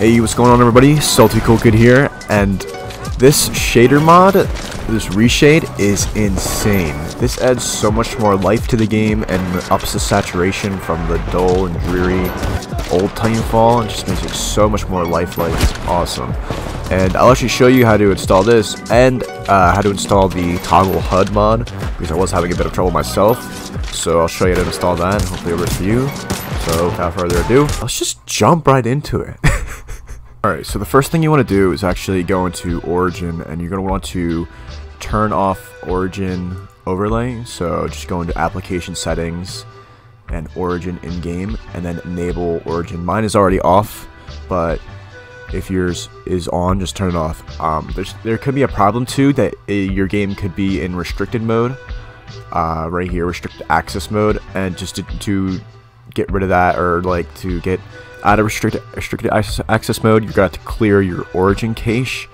Hey, what's going on everybody? Salty Cool Kid here, and this shader mod, this reshade, is insane. This adds so much more life to the game and ups the saturation from the dull and dreary old Titanfall and just makes it so much more lifelike. It's awesome. And I'll actually show you how to install this and uh, how to install the toggle HUD mod because I was having a bit of trouble myself. So I'll show you how to install that and hopefully it works for you. So without further ado, let's just jump right into it. Alright, so the first thing you want to do is actually go into Origin, and you're going to want to turn off Origin overlay. So just go into Application Settings and Origin in-game, and then enable Origin. Mine is already off, but if yours is on, just turn it off. Um, there could be a problem too that uh, your game could be in restricted mode, uh, right here, restricted access mode, and just to, to get rid of that or like to get out of restricted, restricted access mode, you've got to clear your origin cache.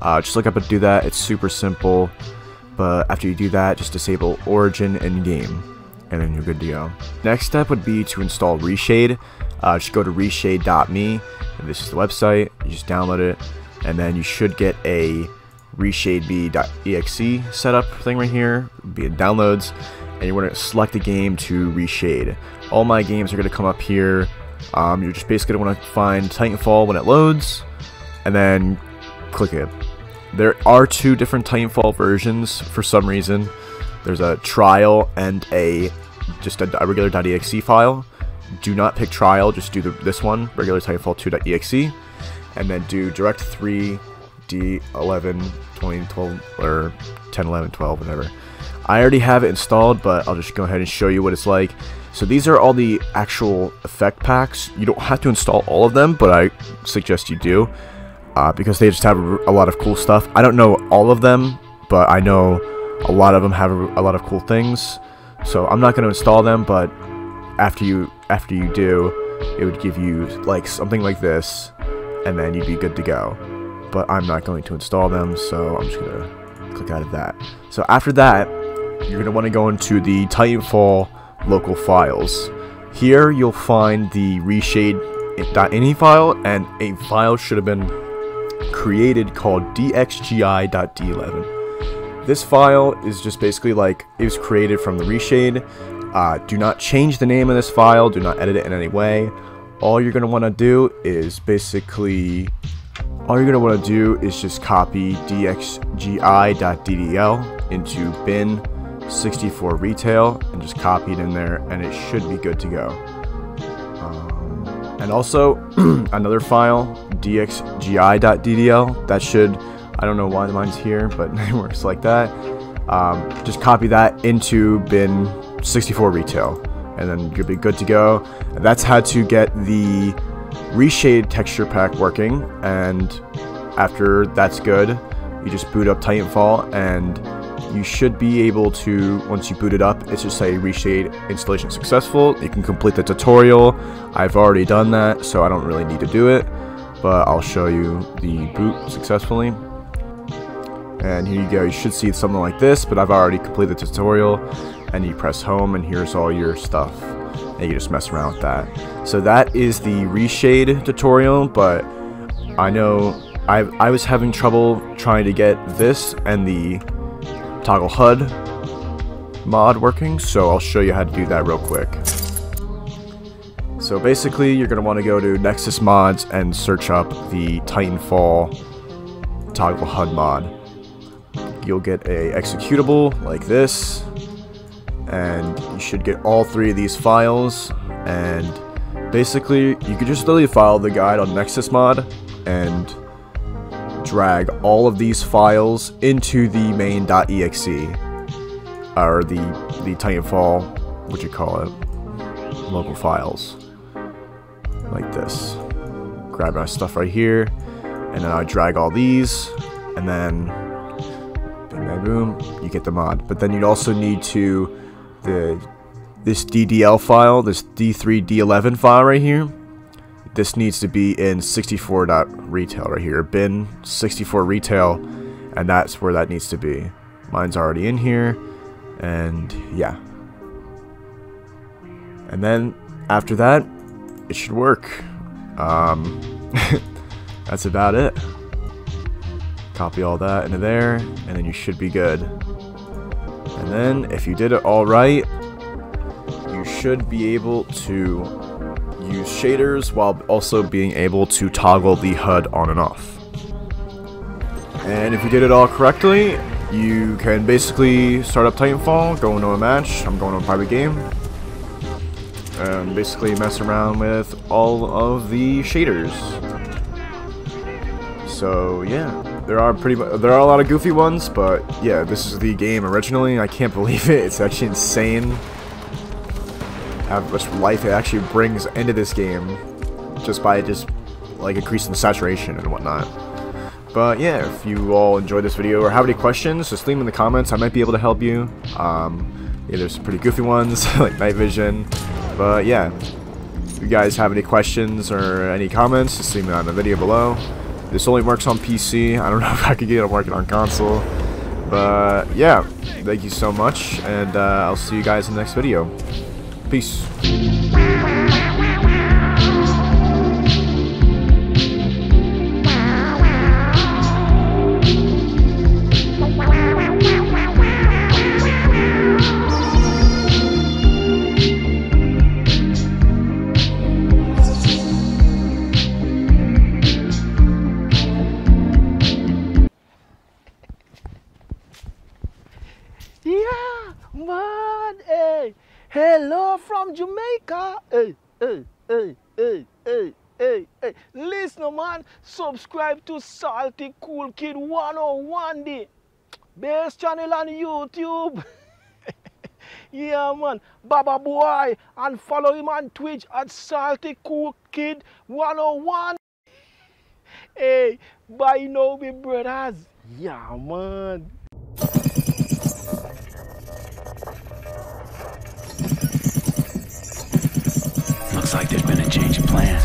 Uh, just look up and do that. It's super simple. But after you do that, just disable origin in game. And then you're good to go. Next step would be to install Reshade. Uh, just go to reshade.me. And this is the website. You just download it. And then you should get a reshadeb.exe setup thing right here. Be in downloads. And you want to select the game to reshade. All my games are going to come up here. Um, you're just basically going to want to find Titanfall when it loads, and then click it. There are two different Titanfall versions for some reason. There's a trial and a just a, a regular .exe file. Do not pick trial, just do the, this one, regular Titanfall 2.exe, and then do direct 3 D11 20 12 or 10 11 12 whatever. I already have it installed, but I'll just go ahead and show you what it's like. So these are all the actual effect packs. You don't have to install all of them, but I suggest you do. Uh, because they just have a lot of cool stuff. I don't know all of them, but I know a lot of them have a lot of cool things. So I'm not going to install them, but after you after you do, it would give you like something like this, and then you'd be good to go. But I'm not going to install them, so I'm just going to click out of that. So after that, you're going to want to go into the Titanfall local files. Here you'll find the reshade.ini file and a file should have been created called dxgi.d11. This file is just basically like it was created from the reshade. Uh, do not change the name of this file, do not edit it in any way. All you're going to want to do is basically all you're going to want to do is just copy dxgi.ddl into bin 64 retail and just copy it in there and it should be good to go. Um, and also another file, dxgi.ddl, that should, I don't know why mine's here, but it works like that. Um, just copy that into bin 64 retail and then you'll be good to go. That's how to get the reshade texture pack working and after that's good, you just boot up Titanfall and you should be able to, once you boot it up, it's just say reshade installation successful. You can complete the tutorial. I've already done that, so I don't really need to do it, but I'll show you the boot successfully. And here you go, you should see something like this, but I've already completed the tutorial, and you press home, and here's all your stuff. And you just mess around with that. So that is the reshade tutorial, but I know I, I was having trouble trying to get this and the toggle HUD mod working, so I'll show you how to do that real quick. So basically, you're going to want to go to Nexus Mods and search up the Titanfall toggle HUD mod. You'll get a executable like this, and you should get all three of these files, and basically, you can just literally follow the guide on Nexus Mod, and drag all of these files into the main.exe, or the, the Titanfall, what you call it, local files, like this. Grab my stuff right here, and then I drag all these, and then, bing bang boom, you get the mod. But then you'd also need to, the this DDL file, this D3D11 file right here, this needs to be in 64. retail right here bin 64 retail and that's where that needs to be mine's already in here And yeah. And then after that, it should work. Um, that's about it. Copy all that into there, and then you should be good. And then, if you did it all right, you should be able to use shaders while also being able to toggle the HUD on and off. And if you did it all correctly, you can basically start up Titanfall, go into a match, I'm going to a private game, and basically mess around with all of the shaders. So yeah, there are pretty there are a lot of goofy ones, but yeah, this is the game originally. I can't believe it. It's actually insane how much life it actually brings into this game just by just like increasing the saturation and whatnot. But yeah, if you all enjoyed this video or have any questions, just leave them in the comments. I might be able to help you. Um, yeah, there's some pretty goofy ones like Night Vision. But yeah, if you guys have any questions or any comments, just leave them on the video below. This only works on PC. I don't know if I could get it working on console. But yeah, thank you so much, and uh, I'll see you guys in the next video. Peace. Hello from Jamaica. Hey, hey, hey, hey, hey, hey, hey. Listen, man. Subscribe to Salty Cool Kid 101 the best channel on YouTube. yeah, man. Baba Boy. And follow him on Twitch at Salty Cool Kid 101. Hey, bye now, me brothers. Yeah, man. Like there's been a change of plans.